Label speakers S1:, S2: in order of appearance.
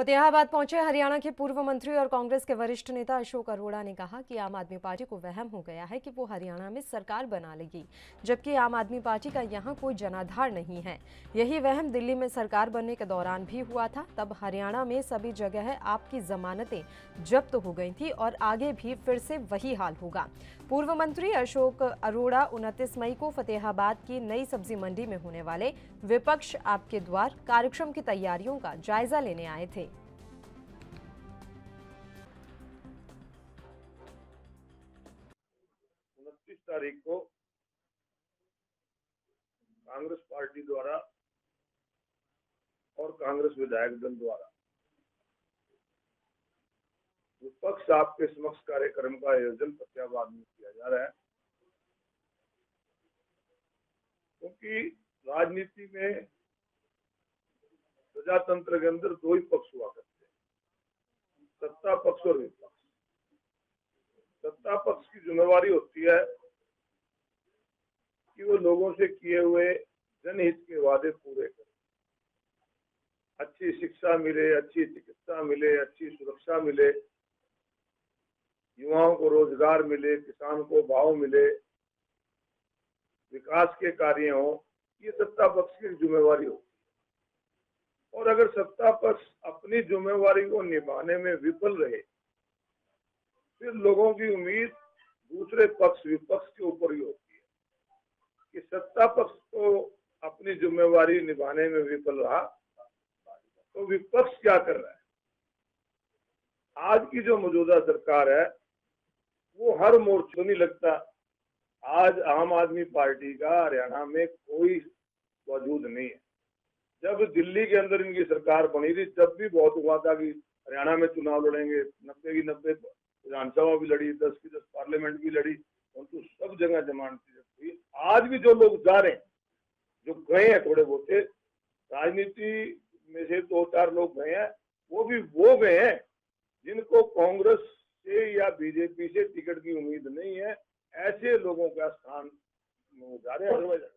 S1: फतेहाबाद पहुँचे हरियाणा के पूर्व मंत्री और कांग्रेस के वरिष्ठ नेता अशोक अरोड़ा ने कहा कि आम आदमी पार्टी को वहम हो गया है कि वो हरियाणा में सरकार बना लेगी, जबकि आम आदमी पार्टी का यहाँ कोई जनाधार नहीं है। यही वहम दिल्ली में सरकार बनने के दौरान भी हुआ था। तब हरियाणा में सभी जगह आपकी जमानतें जब्त हो गई थी और आगे भी फिर से वही हाल होगा। पूर्व मंत्री अशोक अरोड़ा उनतीस मई को फतेहाबाद की नई सब्ज़ी मंडी में होने वाले विपक्ष आपके द्वार कार्यक्रम की तैयारियों का जायजा लेने आए थे।
S2: तारीख को कांग्रेस पार्टी द्वारा और कांग्रेस विधायक दल द्वारा विपक्ष आपके समक्ष कार्यक्रम का आयोजन फतेहाबाद में किया जा रहा है। क्योंकि राजनीति में प्रजातंत्र के अंदर दो ही पक्ष हुआ करते हैं, सत्ता पक्ष और विपक्ष। सत्ता पक्ष की जिम्मेवारी होती है कि वो लोगों से किए हुए जनहित के वादे पूरे करें। अच्छी शिक्षा मिले, अच्छी चिकित्सा मिले, अच्छी सुरक्षा मिले, युवाओं को रोज़गार मिले, किसान को भाव मिले, विकास के कार्य हो, ये सत्ता पक्ष की जिम्मेवारी है। और अगर सत्ता पक्ष अपनी जिम्मेवारी को निभाने में विफल रहे, फिर लोगों की उम्मीद दूसरे पक्ष, विपक्ष के ऊपर ही होती कि सत्ता पक्ष को अपनी जिम्मेवारी निभाने में विफल रहा तो विपक्ष क्या कर रहा है? आज की जो मौजूदा सरकार है, वो हर मोर्चे नहीं लगता आज आम आदमी पार्टी का हरियाणा में कोई वजूद नहीं है। जब दिल्ली के अंदर इनकी सरकार बनी थी तब भी बहुत हुआ था कि हरियाणा में चुनाव लड़ेंगे, नब्बे की नब्बे, विधानसभा भी लड़ी, दस की दस, पार्लियामेंट भी लड़ी परंतु सब जगह जमानती आज भी जो लोग जा रहे हैं जो गए हैं थोड़े बहुत राजनीति में से दो चार लोग गए हैं वो भी वो गए हैं जिनको कांग्रेस से या बीजेपी से टिकट की उम्मीद नहीं है ऐसे लोगों का स्थान जा रहे हैं।